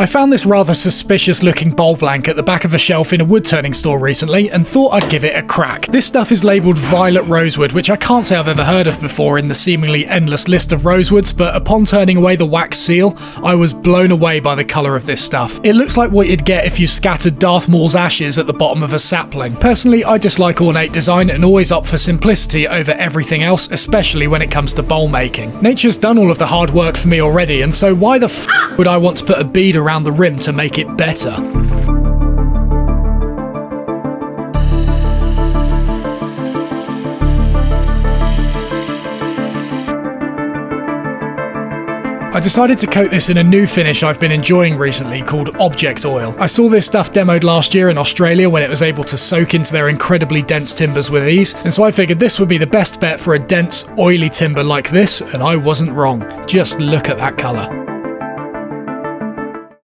I found this rather suspicious looking bowl blank at the back of a shelf in a wood turning store recently and thought I'd give it a crack. This stuff is labelled Violet Rosewood, which I can't say I've ever heard of before in the seemingly endless list of rosewoods, but upon turning away the wax seal, I was blown away by the colour of this stuff. It looks like what you'd get if you scattered Darth Maul's ashes at the bottom of a sapling. Personally, I dislike ornate design and always opt for simplicity over everything else, especially when it comes to bowl making. Nature's done all of the hard work for me already, and so why the f would I want to put a bead around the rim to make it better? I decided to coat this in a new finish I've been enjoying recently called Object Oil. I saw this stuff demoed last year in Australia when it was able to soak into their incredibly dense timbers with ease, and so I figured this would be the best bet for a dense, oily timber like this, and I wasn't wrong. Just look at that colour.